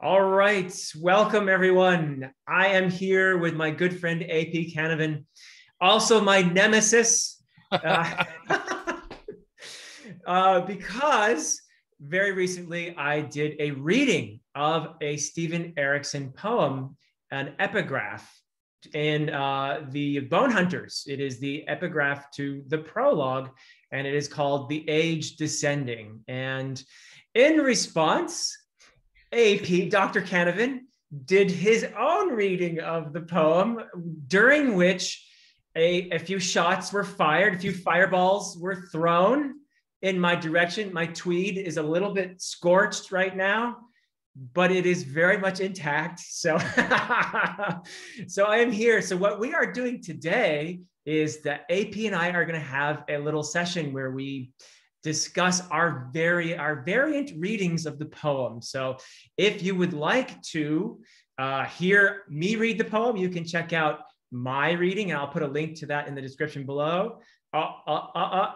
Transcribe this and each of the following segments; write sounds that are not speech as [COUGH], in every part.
All right, welcome everyone. I am here with my good friend AP Canavan, also my nemesis, uh, [LAUGHS] uh, because very recently I did a reading of a Steven Erikson poem, an epigraph in uh, the Bonehunters. It is the epigraph to the prologue, and it is called The Age Descending. And in response, AP, Dr. Canavan, did his own reading of the poem, during which a, a few shots were fired, a few fireballs were thrown in my direction. My tweed is a little bit scorched right now, but it is very much intact. So, [LAUGHS] so I am here. So what we are doing today is that AP and I are going to have a little session where we discuss our very our variant readings of the poem. So if you would like to uh, hear me read the poem, you can check out my reading, and I'll put a link to that in the description below. Uh, uh, uh,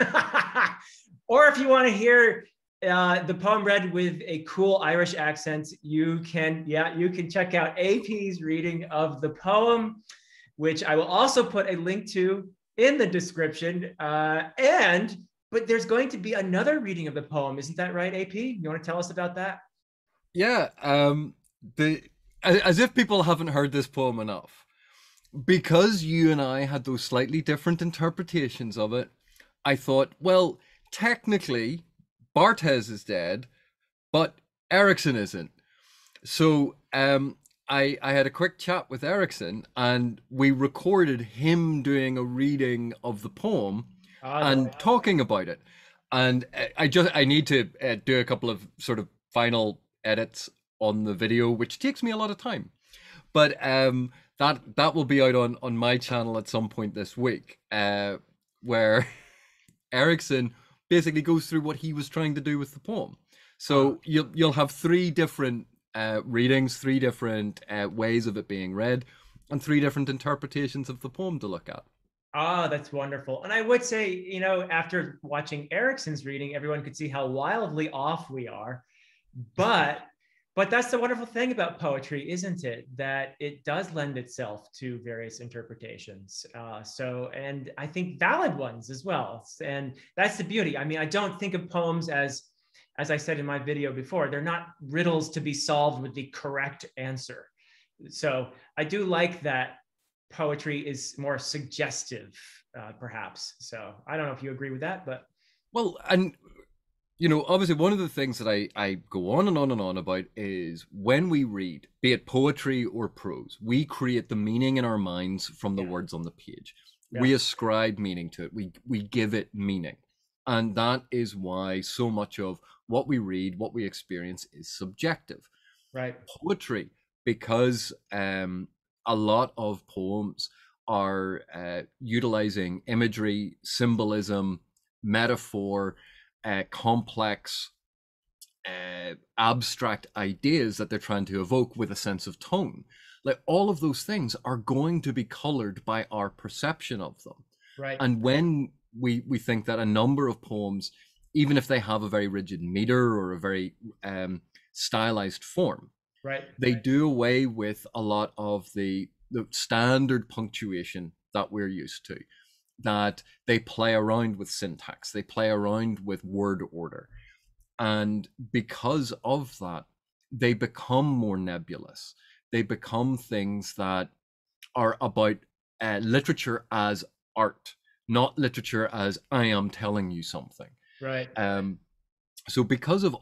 uh. [LAUGHS] or if you want to hear uh, the poem read with a cool Irish accent, you can, yeah, you can check out AP's reading of the poem, which I will also put a link to in the description. Uh, and but there's going to be another reading of the poem, isn't that right, AP? You want to tell us about that? Yeah, um, the as if people haven't heard this poem enough, because you and I had those slightly different interpretations of it. I thought, well, technically, Barthes is dead, but Erikson isn't. So um, I I had a quick chat with Erikson, and we recorded him doing a reading of the poem and talking about it. And I just I need to uh, do a couple of sort of final edits on the video, which takes me a lot of time. But um, that that will be out on on my channel at some point this week, uh, where [LAUGHS] Erikson basically goes through what he was trying to do with the poem. So you'll you'll have three different uh, readings, three different uh, ways of it being read, and three different interpretations of the poem to look at. Ah, that's wonderful. And I would say, you know, after watching Erikson's reading, everyone could see how wildly off we are. But but that's the wonderful thing about poetry, isn't it? That it does lend itself to various interpretations. Uh, so, and I think valid ones as well. And that's the beauty. I mean, I don't think of poems as, as I said in my video before, they're not riddles to be solved with the correct answer. So I do like that poetry is more suggestive, uh, perhaps. So I don't know if you agree with that, but well, and you know, obviously, one of the things that I I go on and on and on about is when we read, be it poetry or prose, we create the meaning in our minds from the yeah. words on the page. Yeah. We ascribe meaning to it. We we give it meaning, and that is why so much of what we read, what we experience, is subjective. Right. Poetry, because um, a lot of poems are uh, utilizing imagery, symbolism, metaphor, uh, complex, uh, abstract ideas that they're trying to evoke with a sense of tone. Like all of those things are going to be colored by our perception of them. Right. And when we we think that a number of poems, even if they have a very rigid meter or a very um, stylized form, right. They do away with a lot of the the standard punctuation that we're used to that they play around with syntax they play around with word order. And because of that they become more nebulous. They become things that are about uh, literature as art not literature as i am telling you something. Right. Um so because of uh,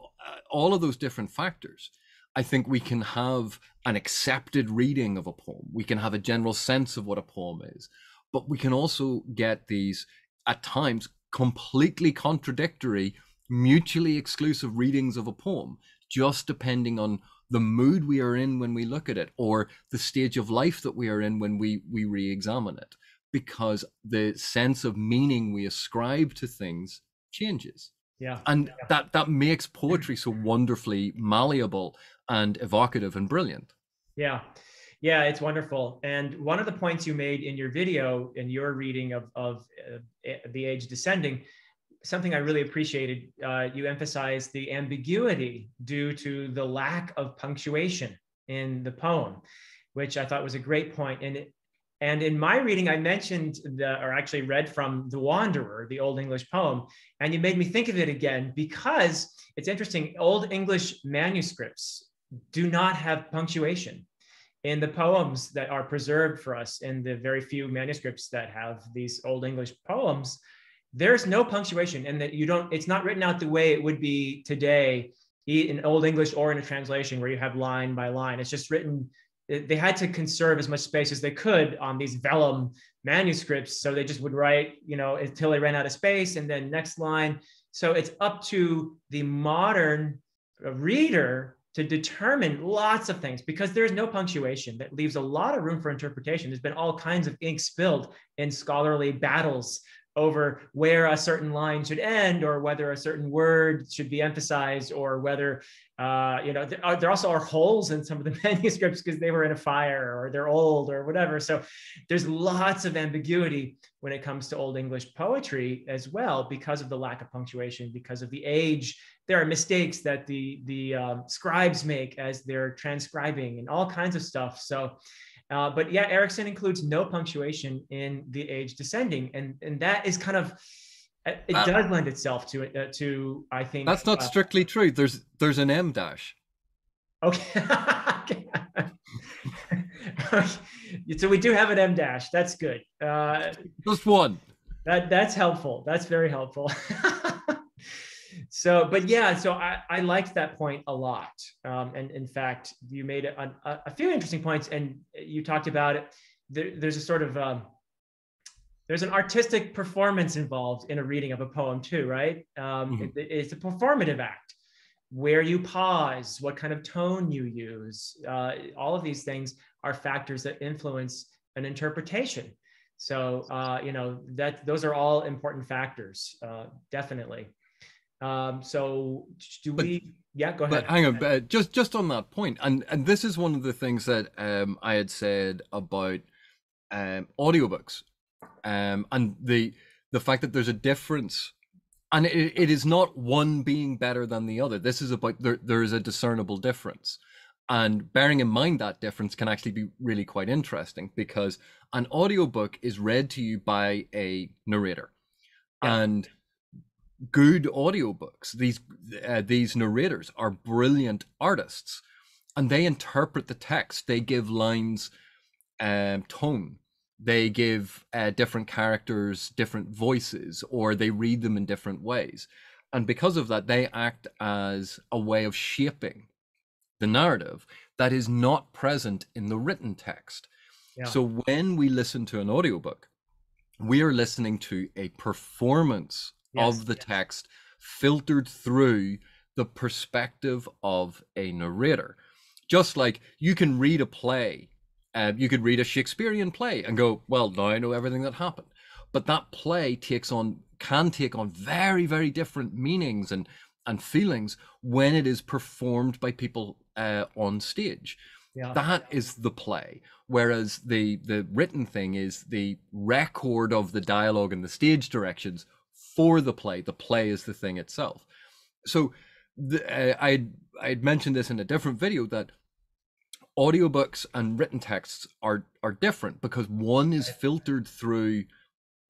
all of those different factors I think we can have an accepted reading of a poem. We can have a general sense of what a poem is, but we can also get these at times completely contradictory, mutually exclusive readings of a poem, just depending on the mood we are in when we look at it or the stage of life that we are in when we, we re examine it, because the sense of meaning we ascribe to things changes. Yeah. And yeah. that that makes poetry so wonderfully malleable and evocative and brilliant. Yeah. Yeah, it's wonderful. And one of the points you made in your video, in your reading of, of uh, The Age Descending, something I really appreciated. Uh, you emphasized the ambiguity due to the lack of punctuation in the poem, which I thought was a great point. And it, and in my reading, I mentioned the, or actually read from The Wanderer, the Old English poem, and you made me think of it again because it's interesting. Old English manuscripts do not have punctuation. In the poems that are preserved for us, in the very few manuscripts that have these Old English poems, there's no punctuation, and that you don't. It's not written out the way it would be today in Old English or in a translation where you have line by line. It's just written they had to conserve as much space as they could on these vellum manuscripts. So they just would write, you know, until they ran out of space and then next line. So it's up to the modern reader to determine lots of things because there's no punctuation that leaves a lot of room for interpretation. There's been all kinds of ink spilled in scholarly battles over where a certain line should end or whether a certain word should be emphasized or whether uh, you know there, are, there, also are holes in some of the [LAUGHS] manuscripts because they were in a fire or they're old or whatever. So there's lots of ambiguity when it comes to old english poetry as well because of the lack of punctuation because of the age. There are mistakes that the the um, scribes make as they're transcribing and all kinds of stuff. So uh, but yeah, Erikson includes no punctuation in the age descending, and and that is kind of it uh, does lend itself to it uh, to I think that's not uh, strictly true. There's there's an M dash. Okay. [LAUGHS] [LAUGHS] so we do have an M dash. That's good. Uh, Just one. That that's helpful. That's very helpful [LAUGHS] so but yeah so i, I liked that point a lot. Um, and in fact you made a, a, a, few interesting points and you talked about it. There, there's a sort of um, there's an artistic performance involved in a reading of a poem too right? Um, mm-hmm. it, it's a performative act. Where you pause what kind of tone you use uh, all of these things are factors that influence an interpretation. So uh, you know that those are all important factors uh, definitely um, so do but, we? Yeah, go ahead. But hang on, uh, just just on that point, and and this is one of the things that um, I had said about um, audiobooks, um, and the the fact that there's a difference, and it, it is not one being better than the other. This is about there there is a discernible difference, and bearing in mind that difference can actually be really quite interesting because an audiobook is read to you by a narrator, yeah. and good audiobooks. These uh, these narrators are brilliant artists, and they interpret the text. They give lines um, tone. They give uh, different characters different voices, or they read them in different ways. And because of that, they act as a way of shaping the narrative that is not present in the written text. Yeah. So when we listen to an audiobook, we are listening to a performance yes, of the yes. text filtered through the perspective of a narrator. Just like you can read a play, uh, you could read a Shakespearean play and go, well, now I know everything that happened. But that play takes on can take on very, very different meanings and and feelings when it is performed by people uh, on stage. Yeah. That is the play. Whereas the the written thing is the record of the dialogue and the stage directions for the play. The play is the thing itself. So the, uh, I I mentioned this in a different video that audiobooks and written texts are are different because one is filtered through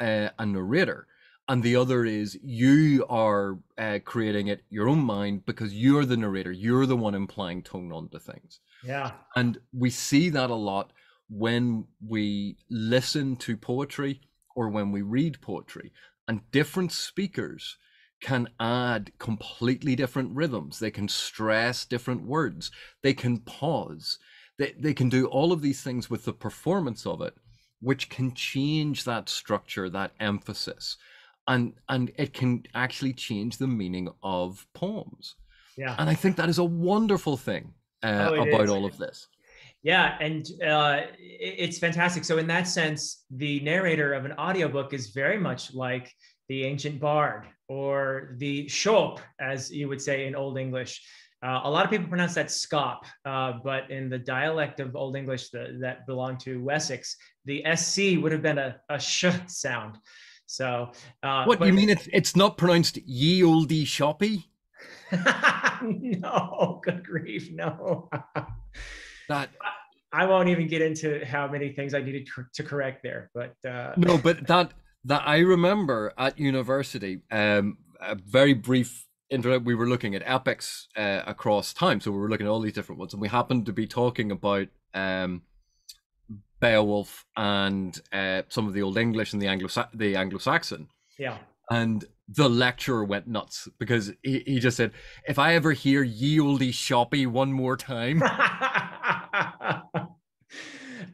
uh, a narrator and the other is you are uh, creating it your own mind because you're the narrator you're the one implying tone onto things yeah and we see that a lot when we listen to poetry or when we read poetry and different speakers can add completely different rhythms. They can stress different words. They can pause. They, they can do all of these things with the performance of it which can change that structure that emphasis and and it can actually change the meaning of poems. Yeah. And i think that is a wonderful thing uh, oh, about is. all of this yeah, and uh, it's fantastic. So in that sense, the narrator of an audiobook is very much like the ancient bard or the shop, as you would say in Old English. Uh, a lot of people pronounce that scop, uh, but in the dialect of Old English the, that belonged to Wessex, the SC would have been a, a sh sound. So, uh, what but, you mean? It's it's not pronounced ye olde shoppy. [LAUGHS] no, good grief, no. [LAUGHS] that I won't even get into how many things I needed to correct there, but uh... no, but that that I remember at university, um, a very brief intro. We were looking at epics uh, across time, so we were looking at all these different ones, and we happened to be talking about um, Beowulf and uh, some of the Old English and the Anglo the Anglo Saxon. Yeah. And the lecturer went nuts because he, he just said, "If I ever hear ye olde shoppy one more time." [LAUGHS]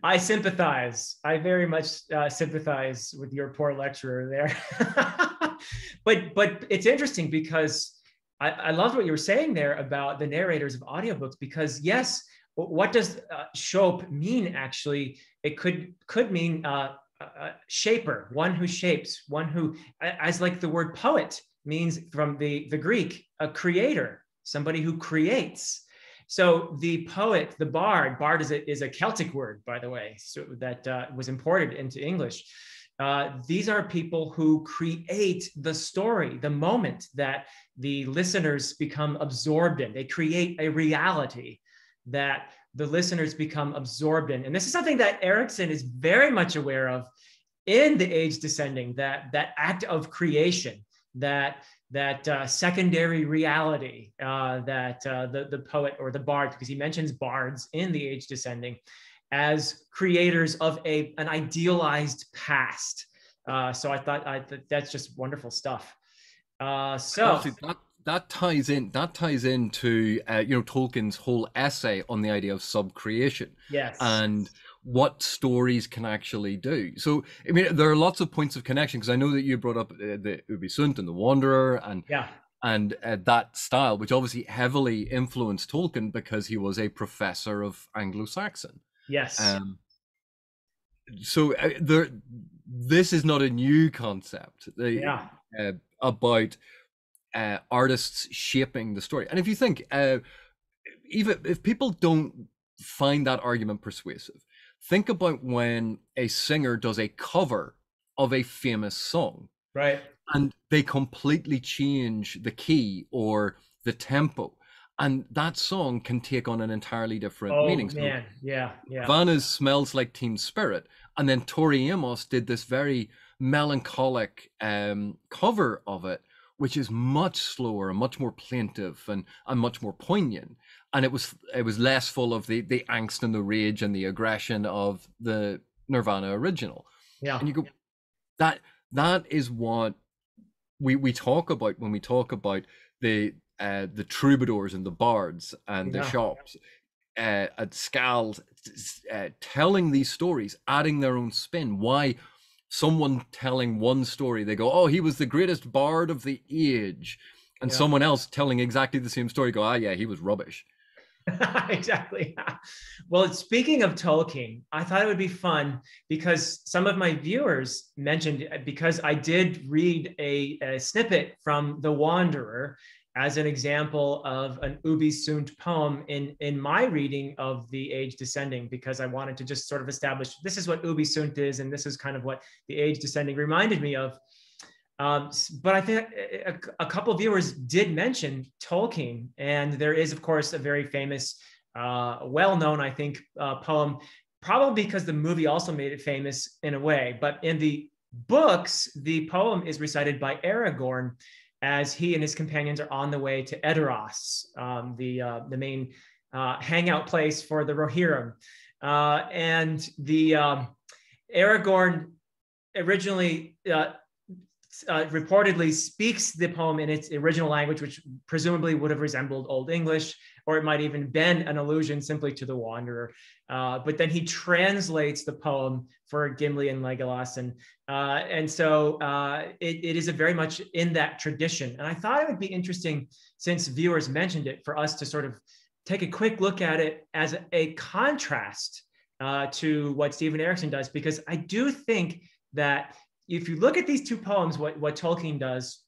I sympathize. I very much uh, sympathize with your poor lecturer there. [LAUGHS] but but it's interesting because I, I loved what you were saying there about the narrators of audiobooks because yes, what does uh, shope mean actually? It could could mean uh, a shaper, one who shapes, one who, as like the word poet means from the the Greek, a creator, somebody who creates. So the poet, the bard, bard is a, is a Celtic word, by the way, so that uh, was imported into English. Uh, these are people who create the story, the moment that the listeners become absorbed in. They create a reality that the listeners become absorbed in. And this is something that Erikson is very much aware of in the age descending, that, that act of creation, that that uh, secondary reality uh, that uh, the, the poet or the bard, because he mentions bards in The Age Descending, as creators of a, an idealized past. Uh, so I thought I, that's just wonderful stuff. Uh, so that, that ties in that ties into uh, you know Tolkien's whole essay on the idea of subcreation. Yes, and what stories can actually do. So, I mean, there are lots of points of connection because I know that you brought up uh, the Sunt and the Wanderer and yeah. and uh, that style, which obviously heavily influenced Tolkien because he was a professor of Anglo-Saxon. Yes. Um, so uh, there, this is not a new concept. yeah. Uh, about uh, artists shaping the story, and if you think, uh, even if people don't find that argument persuasive, Think about when a singer does a cover of a famous song. Right. And they completely change the key or the tempo. And that song can take on an entirely different oh, meaning. Man, yeah, yeah. Nirvana's smells like Teen Spirit. And then Tori Amos did this very melancholic um, cover of it, which is much slower and much more plaintive and, and much more poignant and it was it was less full of the the angst and the rage and the aggression of the Nirvana original. Yeah, and you go that that is what we we talk about when we talk about the uh, the troubadours and the bards and the yeah. shops uh, at Scal uh, telling these stories, adding their own spin. Why someone telling one story, they go, "Oh, he was the greatest bard of the age," and yeah. someone else telling exactly the same story, go, "Ah, yeah, he was rubbish." [LAUGHS] exactly. well, speaking of Tolkien, I thought it would be fun because some of my viewers mentioned uh, because I did read a, a snippet from The Wanderer as an example of an Ubi Sunt poem in, in my reading of The Age Descending, because I wanted to just sort of establish this is what Ubi Sunt is, and this is kind of what The Age Descending reminded me of. Um, but I think a, a, couple viewers did mention Tolkien, and there is, of course, a very famous, uh, well-known, I think, uh, poem, probably because the movie also made it famous in a way. But in the books, the poem is recited by Aragorn as he and his companions are on the way to Edoras, um, the uh, the main uh, hangout place for the Rohirrim, uh, and the um, Aragorn originally uh, reportedly speaks the poem in its original language, which presumably would have resembled Old English, or it might even been an allusion simply to the Wanderer. Uh, but then he translates the poem for Gimli and Legolas, and uh, and so uh, it, it is a very much in that tradition. And I thought it would be interesting, since viewers mentioned it, for us to sort of take a quick look at it as a contrast uh, to what Steven Erikson does, because I do think that if you look at these two poems, what, what Tolkien does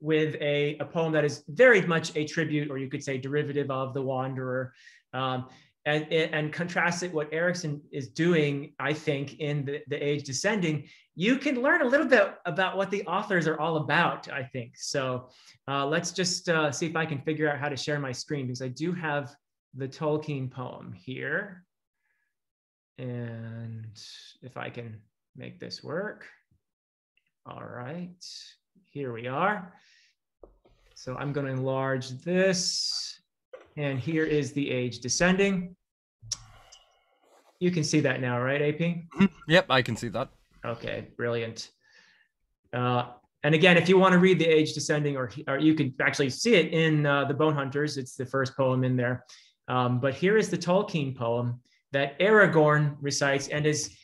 with a, a poem that is very much a tribute, or you could say derivative of The Wanderer, um, and, and contrast it what Erikson is doing, I think, in the, the Age Descending, you can learn a little bit about what the authors are all about, I think. So uh, let's just uh, see if I can figure out how to share my screen because I do have the Tolkien poem here. And if I can make this work. All right, here we are. So I'm going to enlarge this. And here is the age descending. You can see that now, right, AP? Mm-hmm. Yep, I can see that. Okay, brilliant. Uh, and again, if you want to read the age descending, or, or you could actually see it in uh, the Bonehunters, it's the first poem in there. Um, but here is the Tolkien poem that Aragorn recites and is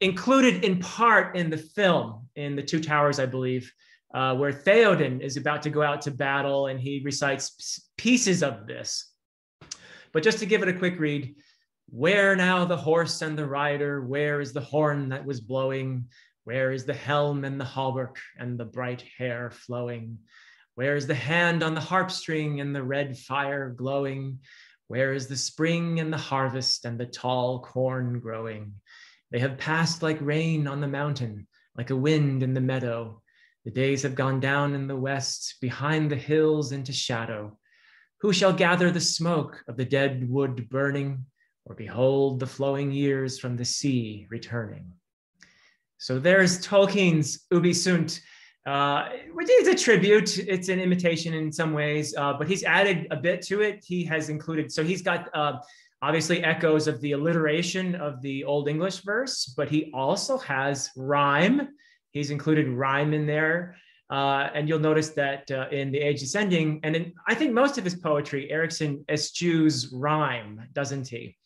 included in part in the film in the Two Towers, I believe uh, where Theoden is about to go out to battle and he recites pieces of this. But just to give it a quick read, where now the horse and the rider? Where is the horn that was blowing? Where is the helm and the hauberk and the bright hair flowing? Where is the hand on the harp string and the red fire glowing? Where is the spring and the harvest and the tall corn growing? They have passed like rain on the mountain, like a wind in the meadow. The days have gone down in the west, behind the hills into shadow. Who shall gather the smoke of the dead wood burning, or behold the flowing years from the sea returning? So there's Tolkien's Ubi Sunt, uh, which is a tribute. It's an imitation in some ways, uh, but he's added a bit to it. He has included, so he's got uh, obviously echoes of the alliteration of the Old English verse, but he also has rhyme He's included rhyme in there. Uh, and you'll notice that uh, in The Age Descending, and in, I think most of his poetry, Erikson eschews rhyme, doesn't he?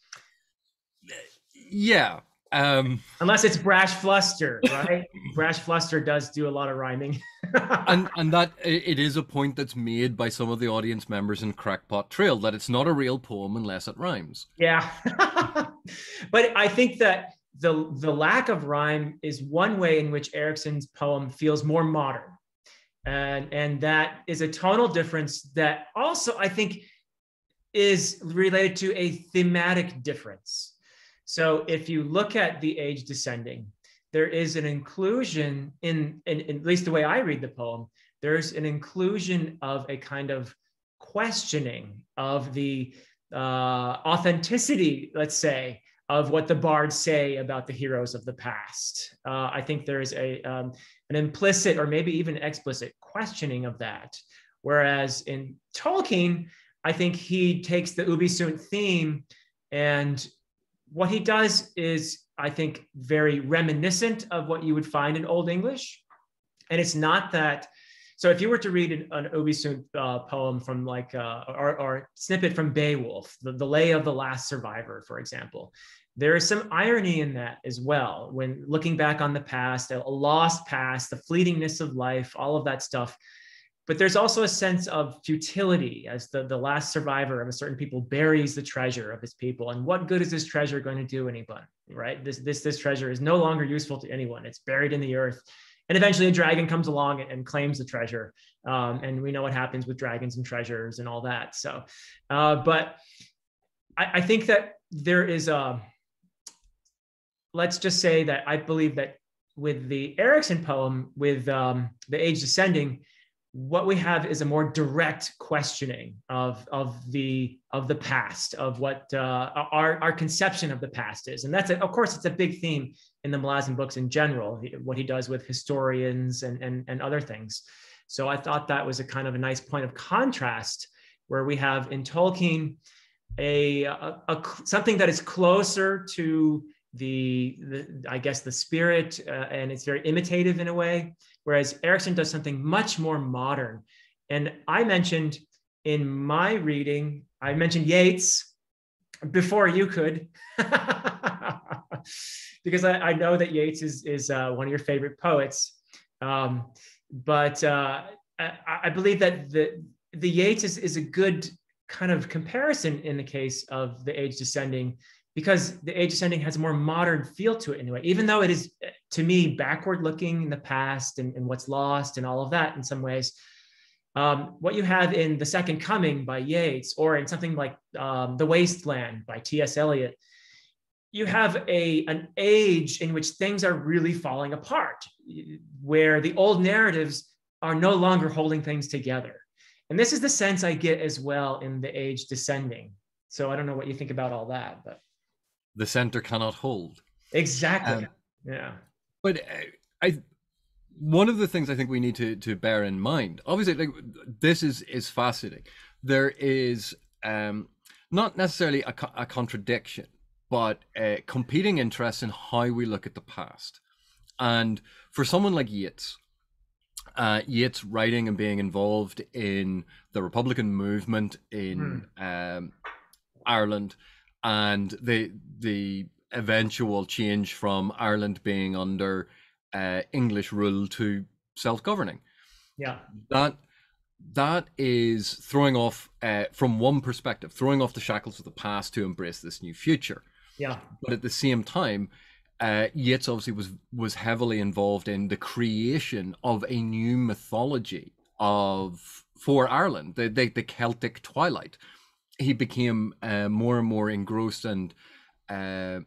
Yeah. Um, Unless it's Brash Phluster, right? [LAUGHS] Brash Phluster does do a lot of rhyming. [LAUGHS] and and that it is a point that's made by some of the audience members in Crack'd Pot Trail that it's not a real poem unless it rhymes. Yeah. [LAUGHS] but I think that the, the lack of rhyme is one way in which Erikson's poem feels more modern. And, and that is a tonal difference that also, I think, is related to a thematic difference. So if you look at the age descending, there is an inclusion in, in, in, at least the way I read the poem, there's an inclusion of a kind of questioning of the uh, authenticity, let's say, of what the bards say about the heroes of the past. Uh, I think there's a um, an implicit or maybe even explicit questioning of that. Whereas in Tolkien, I think he takes the Ubi Sunt theme and what he does is, I think, very reminiscent of what you would find in Old English. And it's not that. So if you were to read an, an Ubi Sunt uh, poem from like, uh, or, or snippet from Beowulf, the, the Lay of the Last Survivor, for example, there is some irony in that as well when looking back on the past a lost past the fleetingness of life all of that stuff but there's also a sense of futility as the, the last survivor of a certain people buries the treasure of his people. And what good is this treasure going to do anyone right? This this this treasure is no longer useful to anyone. It's buried in the earth. And eventually a dragon comes along and, claims the treasure. Um, and we know what happens with dragons and treasures and all that. So uh, but I, I, think that there is a let's just say that I believe that with the Erikson poem, with um, the age descending, what we have is a more direct questioning of, of the of the past, of what uh, our, our conception of the past is, and that's a, of course it's a big theme in the Malazan books in general. What he does with historians and and, and other things. So I thought that was a kind of a nice point of contrast where we have in Tolkien a, a, a something that is closer to the, the I guess the spirit, uh, and it's very imitative in a way. Whereas Erikson does something much more modern. And I mentioned in my reading, I mentioned Yeats before you could, [LAUGHS] because I, I, know that Yeats is is uh, one of your favorite poets. Um, but uh, I, I, believe that the the Yeats is, is a good kind of comparison in the case of the age descending because the age ascending has a more modern feel to it anyway, even though it is to me backward looking in the past and, and what's lost and all of that in some ways. Um, what you have in The Second Coming by Yeats, or in something like um, The Wasteland by T.S. Eliot, you have a, an age in which things are really falling apart, where the old narratives are no longer holding things together. And this is the sense I get as well in the age descending. So I don't know what you think about all that, but the center cannot hold. Exactly. Um, yeah. But uh, I, one of the things I think we need to to bear in mind, obviously, like this is is fascinating. There is um, not necessarily a, a contradiction, but uh, competing interests in how we look at the past. And for someone like Yeats, uh, Yeats writing and being involved in the Republican movement in mm. um, Ireland and the the eventual change from Ireland being under uh, English rule to self-governing. Yeah, that that is throwing off uh, from one perspective, throwing off the shackles of the past to embrace this new future. Yeah, but at the same time, uh, Yeats obviously was was heavily involved in the creation of a new mythology of for Ireland, the the, the Celtic Twilight. He became uh, more and more engrossed and uh,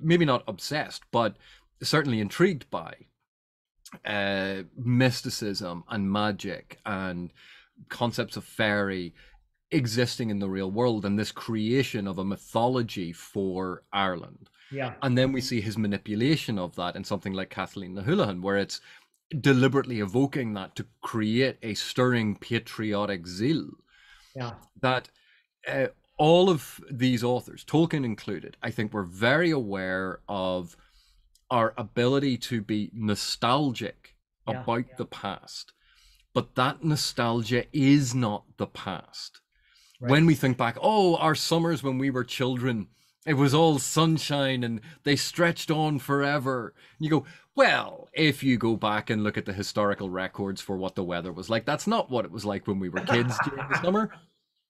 maybe not obsessed, but certainly intrigued by uh, mysticism and magic and concepts of fairy existing in the real world and this creation of a mythology for Ireland. Yeah. And then we see his manipulation of that in something like Cathleen Ni Houlihan, where it's deliberately evoking that to create a stirring patriotic zeal. Yeah. That uh, all of these authors, Tolkien included, I think were very aware of our ability to be nostalgic yeah, about yeah. the past. But that nostalgia is not the past. Right. When we think back, oh, our summers when we were children, it was all sunshine and they stretched on forever. And you go, well, if you go back and look at the historical records for what the weather was like, that's not what it was like when we were kids during the [LAUGHS] summer.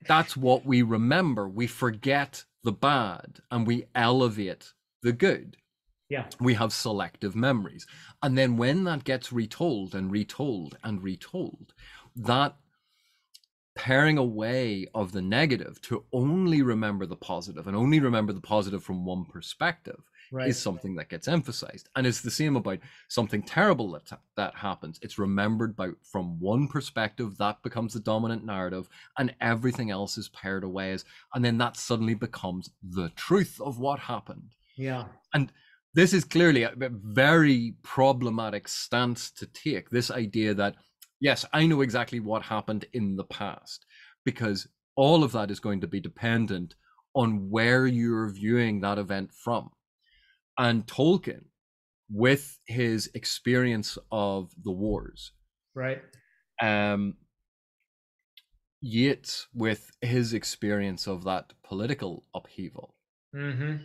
That's what we remember. We forget the bad and we elevate the good. Yeah. We have selective memories. And then when that gets retold and retold and retold, that paring away of the negative to only remember the positive and only remember the positive from one perspective right. is something that gets emphasized and it's the same about something terrible that that happens it's remembered by from one perspective that becomes the dominant narrative and everything else is pared away as, and then that suddenly becomes the truth of what happened yeah and this is clearly a very problematic stance to take this idea that yes, I know exactly what happened in the past because all of that is going to be dependent on where you're viewing that event from. And Tolkien, with his experience of the wars, right? Um, Yeats, with his experience of that political upheaval, mm-hmm.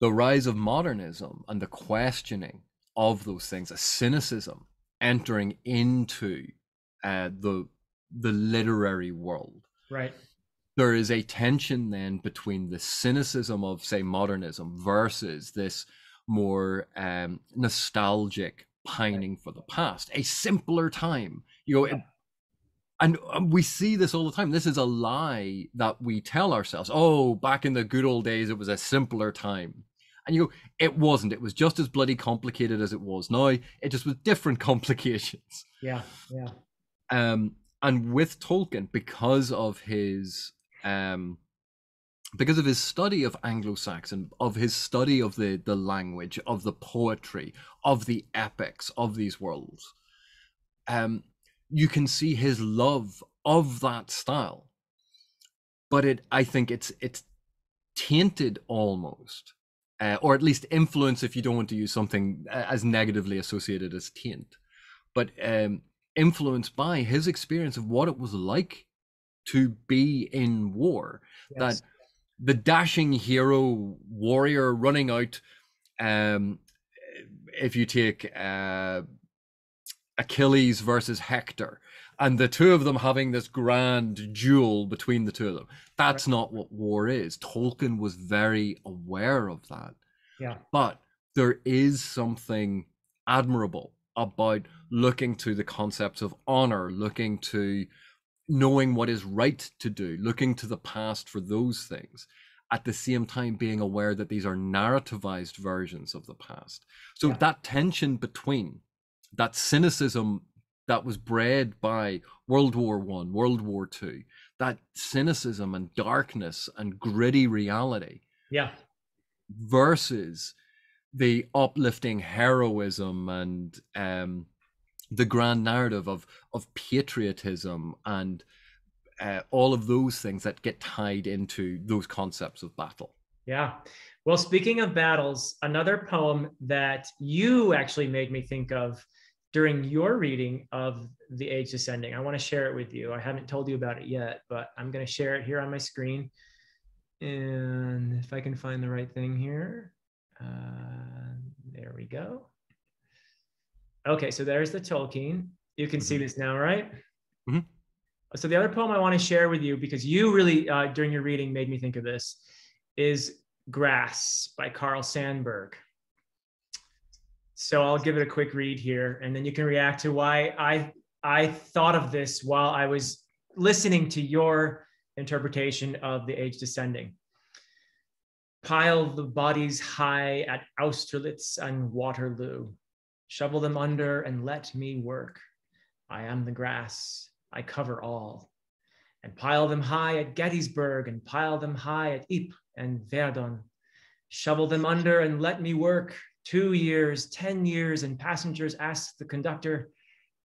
the rise of modernism and the questioning of those things, a cynicism entering into uh, the the literary world. Right. There is a tension then between the cynicism of say modernism versus this more um, nostalgic pining for the past, a simpler time. You know, yeah. and um, we see this all the time. This is a lie that we tell ourselves. Oh, back in the good old days, it was a simpler time. And you go, it wasn't. It was just as bloody complicated as it was now. It just was different [LAUGHS] complications. Yeah, yeah. Um, and with Tolkien, because of his um, because of his study of Anglo-Saxon, of his study of the the language, of the poetry, of the epics of these worlds, um, you can see his love of that style. But it, I think, it's it's tainted almost, uh, or at least influence, if you don't want to use something uh, as negatively associated as taint. But um, influenced by his experience of what it was like to be in war. Yes. That the dashing hero warrior running out, um, if you take uh, Achilles versus Hector, and the two of them having this grand duel between the two of them. That's right. not what war is. Tolkien was very aware of that. Yeah. But there is something admirable about looking to the concepts of honor, looking to knowing what is right to do, looking to the past for those things, at the same time being aware that these are narrativized versions of the past. So yeah. that tension between that cynicism that was bred by World War One, World War Two, that cynicism and darkness and gritty reality. Yeah. Versus the uplifting heroism and um, the grand narrative of of patriotism and uh, all of those things that get tied into those concepts of battle. Yeah. Well, speaking of battles, another poem that you actually made me think of during your reading of The Age Descending. I want to share it with you. I haven't told you about it yet, but I'm going to share it here on my screen. And if I can find the right thing here, uh, there we go. Okay, so there's the Tolkien. You can see mm-hmm. this now, right? Mm-hmm. So the other poem I want to share with you, because you really, uh, during your reading, made me think of this, is Grass by Carl Sandburg. So I'll give it a quick read here, and then you can react to why I I thought of this while I was listening to your interpretation of the age descending. Pile the bodies high at Austerlitz and Waterloo. Shovel them under and let me work. I am the grass, I cover all. And pile them high at Gettysburg and pile them high at Ypres and Verdun. Shovel them under and let me work. Two years, 10 years, and passengers ask the conductor,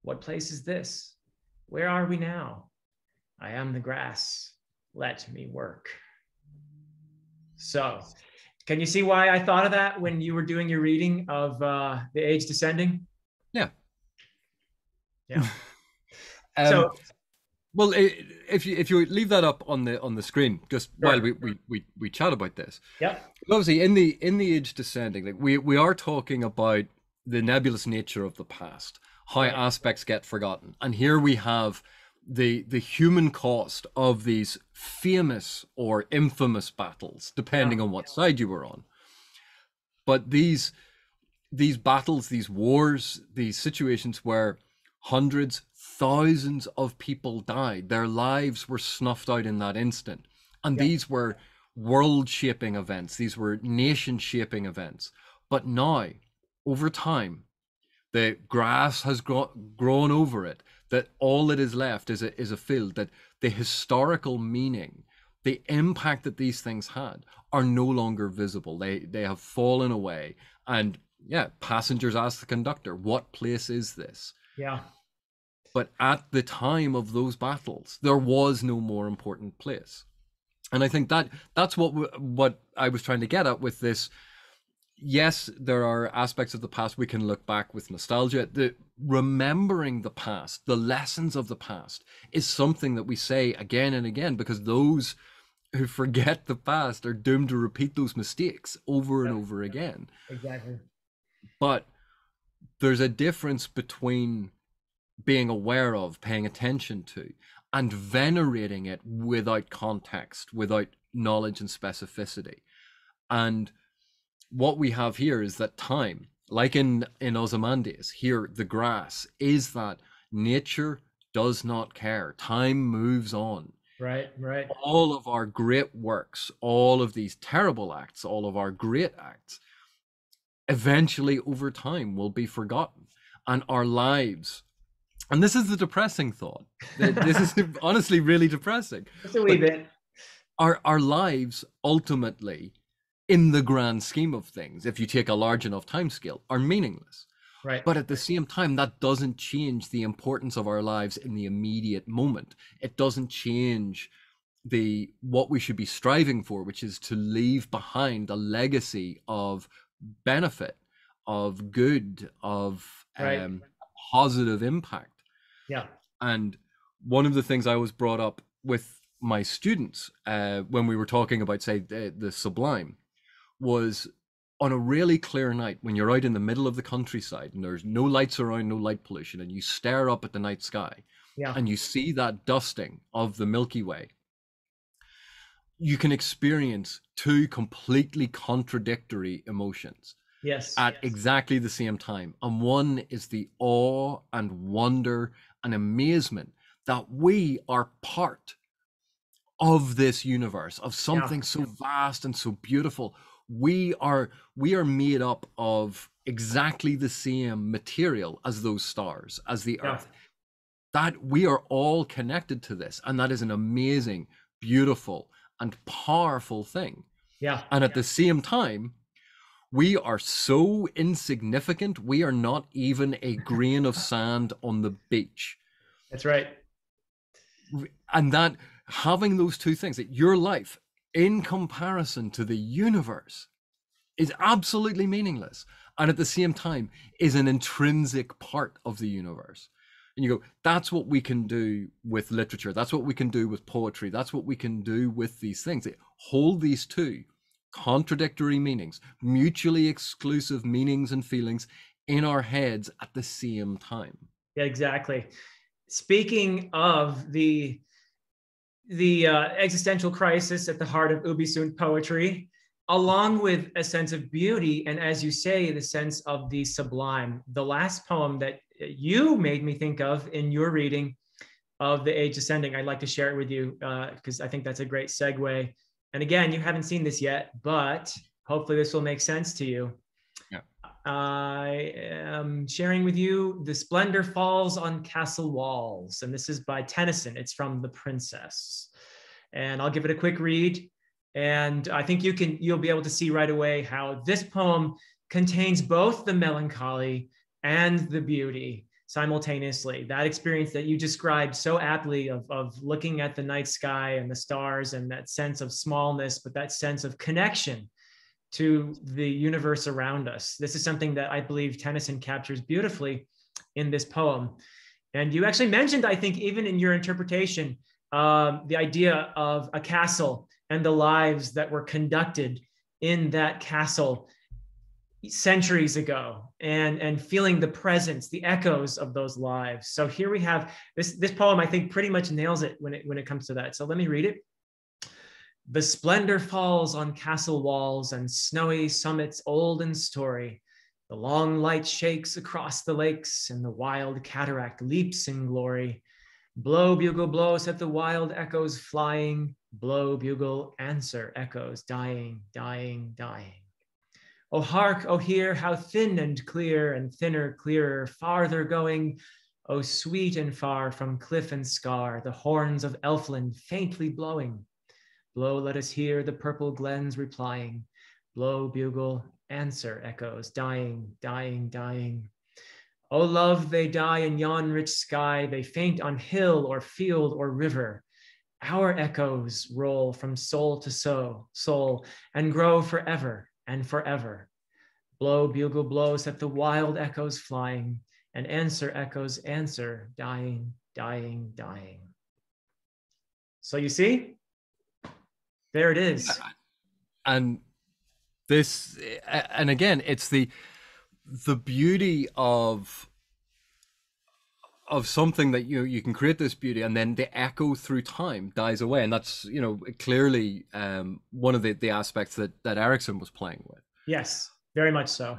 What place is this? Where are we now? I am the grass. Let me work. So, can you see why I thought of that when you were doing your reading of uh, The Age Descending? Yeah. Yeah. [LAUGHS] um, so, well, if you if you leave that up on the on the screen just sure. while we, we we we chat about this, yeah. Obviously, in the in the age descending, like we we are talking about the nebulous nature of the past, how aspects get forgotten, and here we have the the human cost of these famous or infamous battles, depending yeah. on what side you were on. But these these battles, these wars, these situations where hundreds, thousands of people died, their lives were snuffed out in that instant, and yeah. these were world shaping events, these were nation shaping events. But now, over time, the grass has grown over it that all that is left is a, is a field that the historical meaning the impact that these things had are no longer visible. They they have fallen away. And yeah passengers ask the conductor what place is this? Yeah. But at the time of those battles there was no more important place. And i think that that's what what i was trying to get at with this yes, there are aspects of the past we can look back with nostalgia. The remembering the past, the lessons of the past, is something that we say again and again because those who forget the past are doomed to repeat those mistakes over and over again. Exactly. But there's a difference between being aware of, paying attention to, and venerating it without context, without knowledge and specificity. And what we have here is that time, like in in Ozymandias, here the grass is that nature does not care. Time moves on. Right, right. All of our great works, all of these terrible acts, all of our great acts, eventually over time will be forgotten. And our lives, and this is the depressing thought. this is [LAUGHS] honestly really depressing. Just a wee bit. Our our lives ultimately in the grand scheme of things, if you take a large enough time scale, are meaningless. Right. But at the same time, that doesn't change the importance of our lives in the immediate moment. It doesn't change the what we should be striving for, which is to leave behind a legacy of benefit, of good, of right. um, positive impact. Yeah. And one of the things I was brought up with my students uh, when we were talking about, say, the, the sublime, was on a really clear night when you're out in the middle of the countryside and there's no lights around, no light pollution, and you stare up at the night sky yeah. and you see that dusting of the Milky Way, you can experience two completely contradictory emotions. Yes. At yes. exactly the same time. And one is the awe and wonder and amazement that we are part of this universe, of something yeah. so vast and so beautiful. We are we are made up of exactly the same material as those stars, as the yeah. earth. That we are all connected to this. And that is an amazing, beautiful, and powerful thing. Yeah. And at yeah. the same time, we are so insignificant. We are not even a grain of [LAUGHS] sand on the beach. That's right. And that having those two things, that your life in comparison to the universe is absolutely meaningless. And at the same time, is an intrinsic part of the universe. And you go, that's what we can do with literature. That's what we can do with poetry. That's what we can do with these things. They hold these two contradictory meanings, mutually exclusive meanings and feelings in our heads at the same time. Yeah, exactly. Speaking of the the uh, existential crisis at the heart of ubi sunt poetry, along with a sense of beauty, and as you say, the sense of the sublime. The last poem that you made me think of in your reading of The Age Ascending, I'd like to share it with you because uh, I think that's a great segue and again, you haven't seen this yet, but hopefully this will make sense to you. I am sharing with you The Splendor Falls on Castle Walls. And this is by Tennyson. It's from The Princess. And I'll give it a quick read. And I think you can you'll be able to see right away how this poem contains both the melancholy and the beauty simultaneously. That experience that you described so aptly of, of looking at the night sky and the stars and that sense of smallness, but that sense of connection to the universe around us. This is something that I believe Tennyson captures beautifully in this poem. And you actually mentioned, I think, even in your interpretation, um, the idea of a castle and the lives that were conducted in that castle centuries ago and and feeling the presence the echoes of those lives so here we have this this poem i think pretty much nails it when it when it comes to that so let me read it the splendor falls on castle walls and snowy summits old in story the long light shakes across the lakes and the wild cataract leaps in glory blow bugle blow set the wild echoes flying blow bugle answer echoes dying dying dying Oh, hark, oh, hear how thin and clear and thinner, clearer, farther going. Oh, sweet and far from cliff and scar, the horns of Elfland faintly blowing. Blow, let us hear the purple glens replying. Blow, bugle, answer echoes, dying, dying, dying. Oh, love, they die in yon rich sky, they faint on hill or field or river. Our echoes roll from soul to soul, soul and grow forever and forever. Blow, bugle, blow, set the wild echoes flying, and answer echoes answer, dying, dying, dying. So you see, there it is. And this, and again, it's the the beauty of of something that you you can create this beauty and then the echo through time dies away. And that's you know clearly um, one of the the aspects that that Erikson was playing with. Yes very much so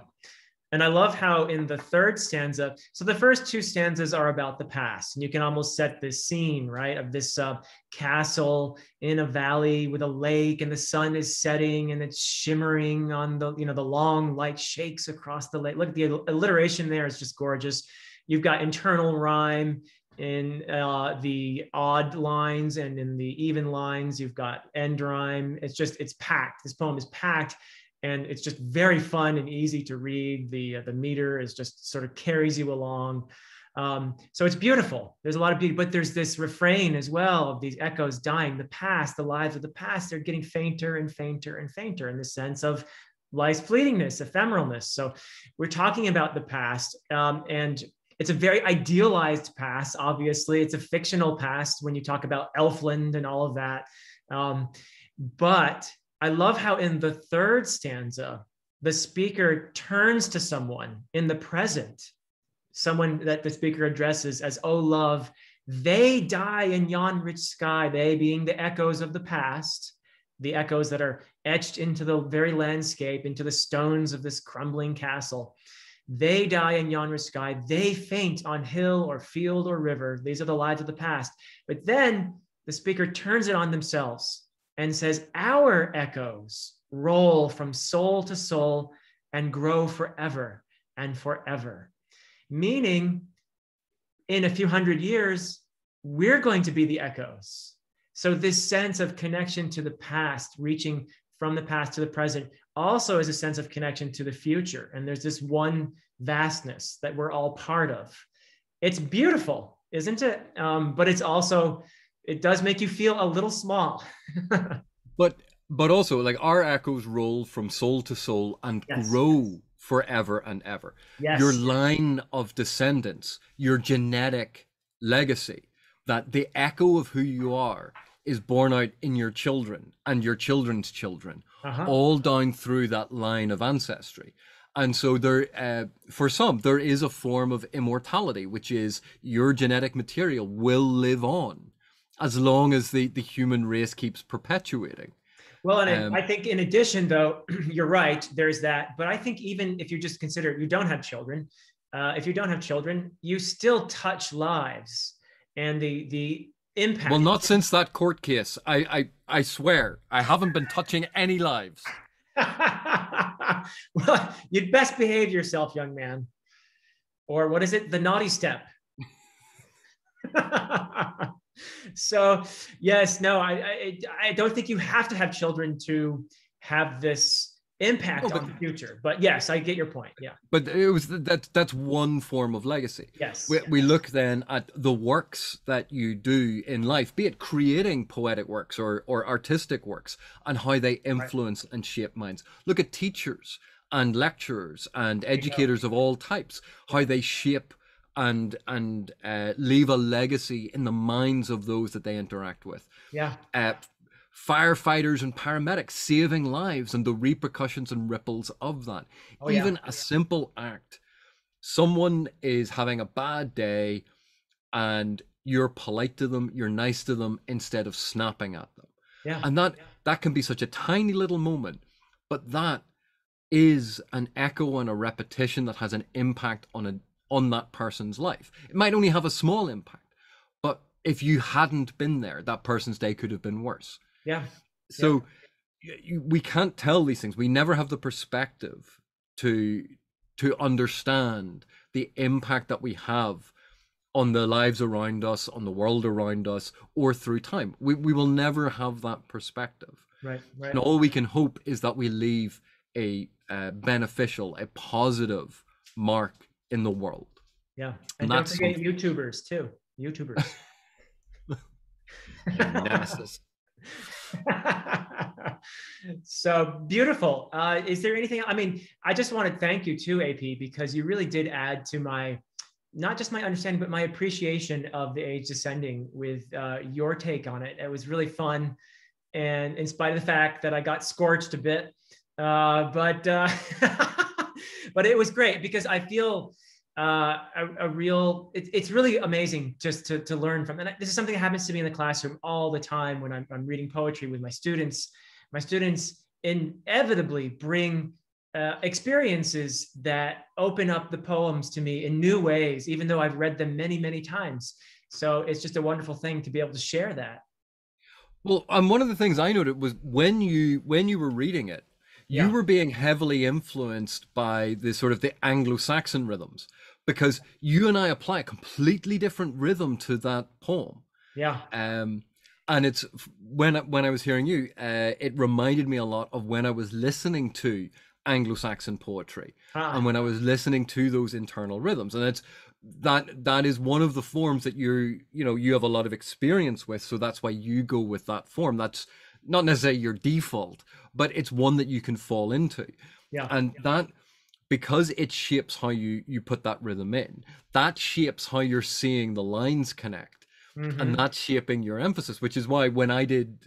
and I love how in the third stanza, so the first two stanzas are about the past, and you can almost set this scene, right, of this uh, castle in a valley with a lake, and the sun is setting, and it's shimmering on the, you know, the long light shakes across the lake. Look at the alliteration there; is just gorgeous. You've got internal rhyme in uh, the odd lines and in the even lines. You've got end rhyme. It's just, it's packed. This poem is packed and it's just very fun and easy to read. The, uh, the meter is just sort of carries you along. Um, so it's beautiful. There's a lot of beauty, but there's this refrain as well of these echoes dying. The past, the lives of the past, they're getting fainter and fainter and fainter in the sense of life's fleetingness, ephemeralness. So we're talking about the past, um, and it's a very idealized past. Obviously, it's a fictional past when you talk about Elfland and all of that. Um, but I love how in the third stanza, the speaker turns to someone in the present, someone that the speaker addresses as, Oh, love, they die in yon rich sky, they being the echoes of the past, the echoes that are etched into the very landscape, into the stones of this crumbling castle. They die in yonder sky. They faint on hill or field or river. These are the lives of the past. But then the speaker turns it on themselves and says, Our echoes roll from soul to soul and grow forever and forever. Meaning, in a few hundred years, we're going to be the echoes. So, this sense of connection to the past, reaching from the past to the present, also is a sense of connection to the future. And there's this one vastness that we're all part of. It's beautiful, isn't it? Um, but it's also, it does make you feel a little small. [LAUGHS] but but also like our echoes roll from soul to soul and yes. grow forever and ever. Yes. Your line of descendants, your genetic legacy, that the echo of who you are is born out in your children and your children's children, uh-huh. all down through that line of ancestry. And so there, uh, for some, there is a form of immortality, which is your genetic material will live on as long as the, the human race keeps perpetuating. Well, and um, I think in addition, though, [CLEARS THROAT] you're right. There's that, but I think even if you just consider you don't have children, uh, if you don't have children, you still touch lives, and the the impact. Well, not since that court case. I I I swear I haven't been touching any lives. [LAUGHS] well, you'd best behave yourself, young man. Or what is it? The naughty step. [LAUGHS] so yes, no, I, I, I don't think you have to have children to have this impact oh, on the future. But yes, I get your point. Yeah. But it was that that's one form of legacy. Yes. We, we look then at the works that you do in life, be it creating poetic works or or artistic works, and how they influence right. and shape minds. Look at teachers and lecturers and educators of all types, how they shape and and uh, leave a legacy in the minds of those that they interact with. Yeah. Uh, firefighters and paramedics saving lives and the repercussions and ripples of that. Oh, Even yeah. a simple act. Someone is having a bad day and you're polite to them, you're nice to them instead of snapping at them. Yeah. And that that can be such a tiny little moment, but that is an echo and a repetition that has an impact on a on that person's life. It might only have a small impact, but if you hadn't been there, that person's day could have been worse. Yeah. So yeah. we can't tell these things. We never have the perspective to to understand the impact that we have on the lives around us, on the world around us, or through time. We we will never have that perspective. Right. Right. And all we can hope is that we leave a uh, beneficial, a positive mark in the world. Yeah, and, and don't forget something... YouTubers too. YouTubers. [LAUGHS] [LAUGHS] nemesis. so beautiful. Uh, is there anything? I mean, I just want to thank you too, AP, because you really did add to my not just my understanding, but my appreciation of the age descending with uh, your take on it. It was really fun, and in spite of the fact that I got scorched a bit, uh, but uh, [LAUGHS] but it was great because I feel uh, a, a, real it, it's really amazing just to, to learn from and this is something that happens to me in the classroom all the time when I'm, I'm reading poetry with my students. My students inevitably bring uh, experiences that open up the poems to me in new ways even though i've read them many many times. So it's just a wonderful thing to be able to share that. Well and one of the things i noted was when you when you were reading it you yeah. were being heavily influenced by the sort of the anglo-saxon rhythms because you and I apply a completely different rhythm to that poem. Yeah. Um, and it's when when I was hearing you, uh, it reminded me a lot of when I was listening to Anglo-Saxon poetry, ah. and when I was listening to those internal rhythms, and it's that that is one of the forms that you you know you have a lot of experience with, so that's why you go with that form. That's not necessarily your default, but it's one that you can fall into. Yeah. And yeah. that because it shapes how you you put that rhythm in that shapes how you're seeing the lines connect mm-hmm. and that's shaping your emphasis which is why when i did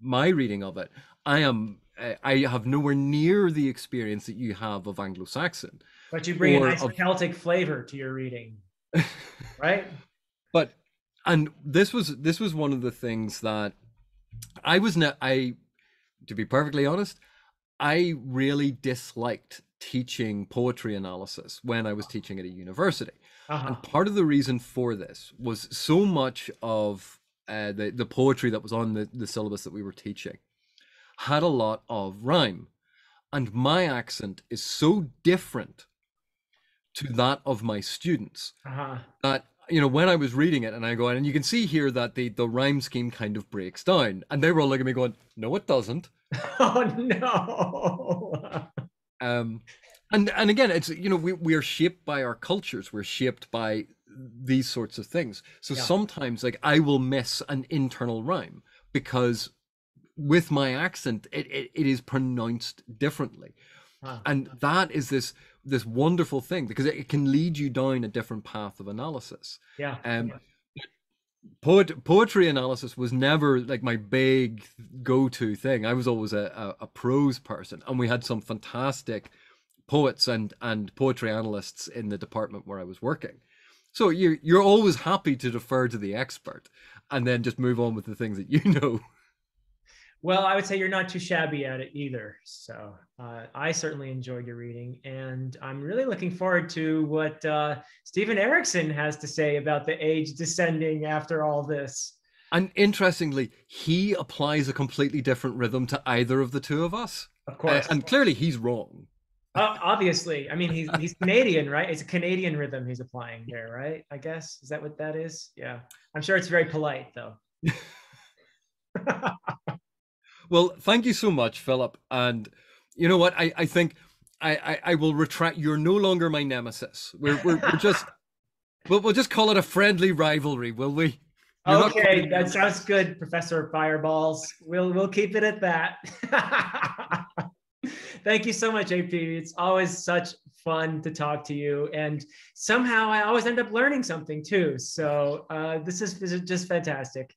my reading of it i am i have nowhere near the experience that you have of anglo-saxon but you bring a nice of, celtic flavor to your reading [LAUGHS] right but and this was this was one of the things that i was not i to be perfectly honest, I really disliked teaching poetry analysis when I was teaching at a university. Uh-huh. And part of the reason for this was so much of uh, the, the poetry that was on the, the syllabus that we were teaching had a lot of rhyme. And my accent is so different to that of my students uh-huh. that you know when i was reading it and i go and you can see here that the the rhyme scheme kind of breaks down and they were all looking at me going no it doesn't [LAUGHS] oh no [LAUGHS] um and and again it's you know we, we are shaped by our cultures. We're shaped by these sorts of things. So yeah. sometimes like i will miss an internal rhyme because with my accent it, it, it is pronounced differently. And that is this this wonderful thing because it, it, can lead you down a different path of analysis. Yeah. Um yeah. Poet, poetry analysis was never like my big go-to thing. I was always a, a, a prose person, and we had some fantastic poets and and poetry analysts in the department where I was working. So you're you're always happy to defer to the expert, and then just move on with the things that you [LAUGHS] know. Well, I would say you're not too shabby at it either. So uh, I certainly enjoyed your reading, and I'm really looking forward to what uh, Steven Erikson has to say about the age descending after all this. And interestingly, he applies a completely different rhythm to either of the two of us. Of course. Uh, and clearly he's wrong. Uh, obviously. I mean, he's, he's Canadian, right? It's a Canadian rhythm he's applying there, right? I guess. Is that what that is? Yeah. I'm sure it's very polite, though. [LAUGHS] Well, thank you so much, Philip. And you know what? I, I think I, I, I will retract. You're no longer my nemesis. We're, we're, we're [LAUGHS] just, we'll, we'll just call it a friendly rivalry, will we? You're okay, that sounds good, Professor Fireballs. We'll we'll keep it at that. [LAUGHS] Thank you so much, AP. It's always such fun to talk to you, and somehow I always end up learning something too. So uh, this is, this is just fantastic.